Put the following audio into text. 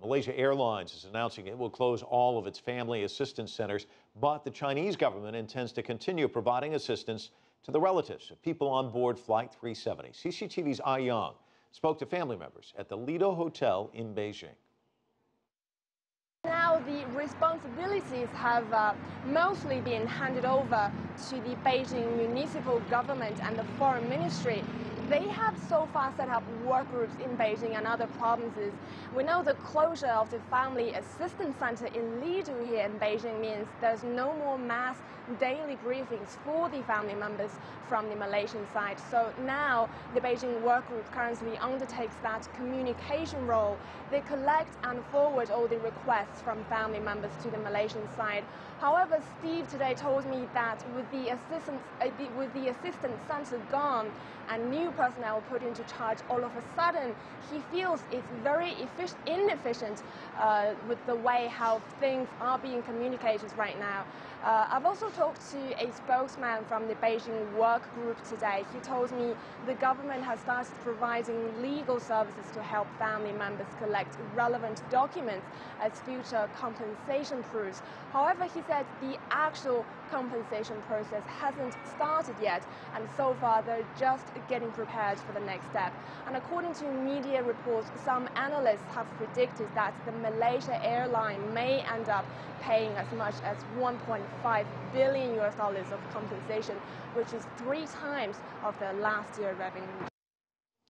Malaysia Airlines is announcing it will close all of its family assistance centers, but the Chinese government intends to continue providing assistance to the relatives of people on board Flight 370. CCTV's Ai Yang spoke to family members at the Lido Hotel in Beijing. Now the responsibilities have uh, mostly been handed over to the Beijing municipal government and the foreign ministry. They have so far set up work groups in Beijing and other provinces. We know the closure of the Family Assistance Center in Lido here in Beijing means there's no more mass daily briefings for the family members from the Malaysian side. So now the Beijing work group currently undertakes that communication role. They collect and forward all the requests from family members to the Malaysian side. However, Steve today told me that with the assistance, uh, the, with the assistance center gone and new personnel put into charge all of a sudden, he feels it's very inefficient uh, with the way how things are being communicated right now. Uh, I've also talked to a spokesman from the Beijing work group today. He told me the government has started providing legal services to help family members collect relevant documents as future compensation proofs. However, he said the actual compensation process hasn't started yet, and so far they're just getting prepared for the next step. And according to media reports, some analysts have predicted that the Malaysia airline may end up paying as much as 1.5 billion US dollars of compensation, which is three times of their last year revenue.